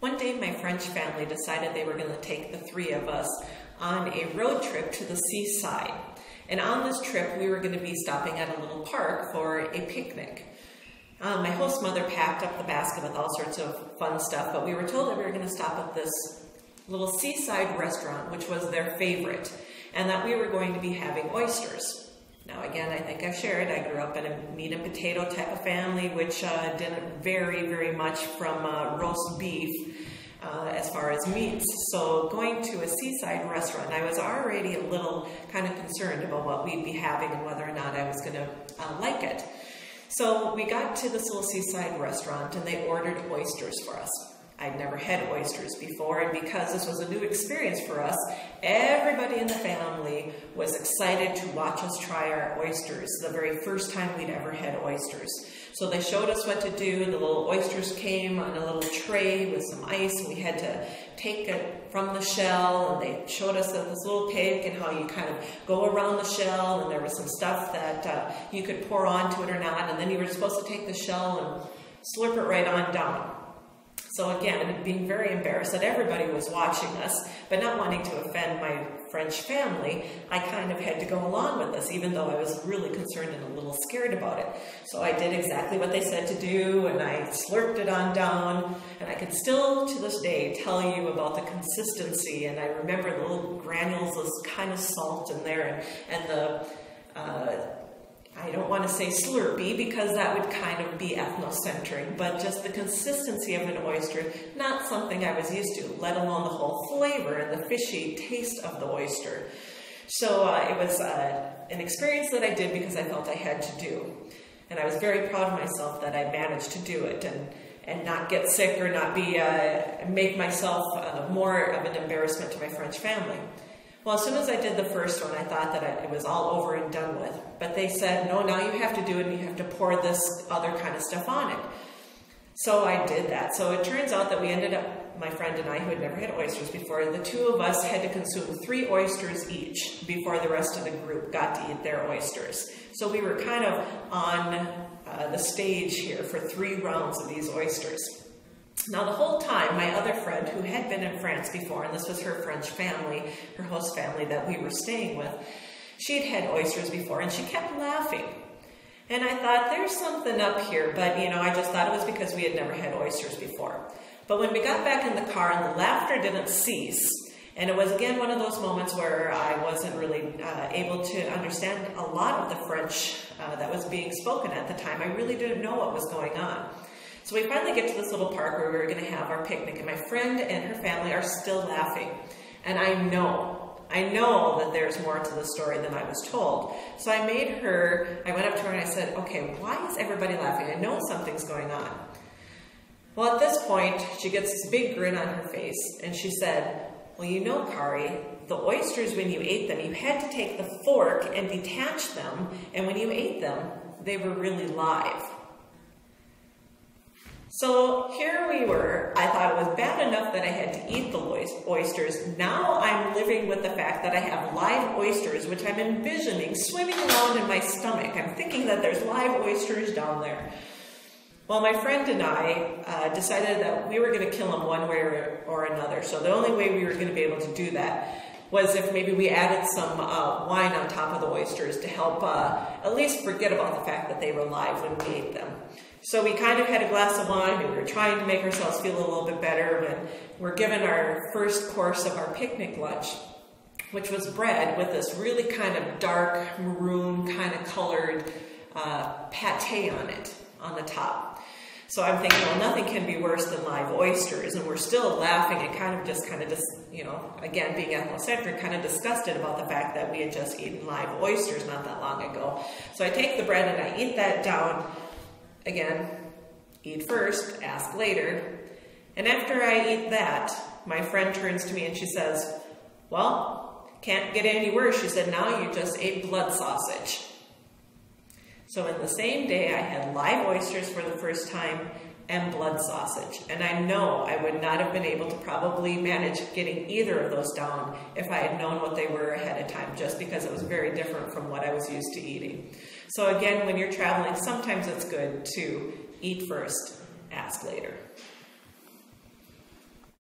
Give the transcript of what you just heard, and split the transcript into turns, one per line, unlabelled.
One day, my French family decided they were going to take the three of us on a road trip to the seaside. And on this trip, we were going to be stopping at a little park for a picnic. Um, my host mother packed up the basket with all sorts of fun stuff, but we were told that we were going to stop at this little seaside restaurant, which was their favorite, and that we were going to be having oysters. Now, again, I think I've shared, I grew up in a meat and potato type of family, which uh, didn't vary very much from uh, roast beef uh, as far as meats. So, going to a seaside restaurant, I was already a little kind of concerned about what we'd be having and whether or not I was going to uh, like it. So, we got to this little seaside restaurant and they ordered oysters for us. I'd never had oysters before, and because this was a new experience for us, everybody in the family was excited to watch us try our oysters the very first time we'd ever had oysters. So they showed us what to do. The little oysters came on a little tray with some ice, and we had to take it from the shell. And they showed us this little pig and how you kind of go around the shell, and there was some stuff that uh, you could pour onto it or not. And then you were supposed to take the shell and slurp it right on down. So again, being very embarrassed that everybody was watching us, but not wanting to offend my French family, I kind of had to go along with this, even though I was really concerned and a little scared about it. So I did exactly what they said to do, and I slurped it on down, and I can still, to this day, tell you about the consistency, and I remember the little granules of kind of salt in there, and, and the uh, I don't want to say slurpy because that would kind of be ethnocentric, but just the consistency of an oyster, not something I was used to, let alone the whole flavor and the fishy taste of the oyster. So uh, it was uh, an experience that I did because I felt I had to do. And I was very proud of myself that I managed to do it and, and not get sick or not be, uh, make myself uh, more of an embarrassment to my French family. Well, as soon as I did the first one, I thought that it was all over and done with. But they said, no, now you have to do it and you have to pour this other kind of stuff on it. So I did that. So it turns out that we ended up, my friend and I, who had never had oysters before, the two of us had to consume three oysters each before the rest of the group got to eat their oysters. So we were kind of on uh, the stage here for three rounds of these oysters. Now, the whole time, my other friend, who had been in France before, and this was her French family, her host family that we were staying with, She had had oysters before, and she kept laughing. And I thought, there's something up here, but you know, I just thought it was because we had never had oysters before. But when we got back in the car and the laughter didn't cease, and it was again one of those moments where I wasn't really uh, able to understand a lot of the French uh, that was being spoken at the time. I really didn't know what was going on. So we finally get to this little park where we were going to have our picnic, and my friend and her family are still laughing. And I know, I know that there's more to the story than I was told. So I made her, I went up to her and I said, okay, why is everybody laughing? I know something's going on. Well, at this point, she gets this big grin on her face, and she said, well, you know, Kari, the oysters, when you ate them, you had to take the fork and detach them, and when you ate them, they were really live. So here we were. I thought it was bad enough that I had to eat the oysters. Now I'm living with the fact that I have live oysters, which I'm envisioning swimming around in my stomach. I'm thinking that there's live oysters down there. Well, my friend and I uh, decided that we were going to kill them one way or, or another. So the only way we were going to be able to do that was if maybe we added some uh, wine on top of the oysters to help uh, at least forget about the fact that they were live when we ate them. So we kind of had a glass of wine and we were trying to make ourselves feel a little bit better when we're given our first course of our picnic lunch, which was bread with this really kind of dark maroon kind of colored uh, pate on it on the top. So I'm thinking, well, nothing can be worse than live oysters, and we're still laughing and kind of just kind of just, you know, again being ethnocentric, kind of disgusted about the fact that we had just eaten live oysters not that long ago. So I take the bread and I eat that down. Again, eat first, ask later. And after I eat that, my friend turns to me and she says, "Well, can't get any worse." She said, "Now you just ate blood sausage." So in the same day, I had live oysters for the first time and blood sausage. And I know I would not have been able to probably manage getting either of those down if I had known what they were ahead of time, just because it was very different from what I was used to eating. So again, when you're traveling, sometimes it's good to eat first, ask later.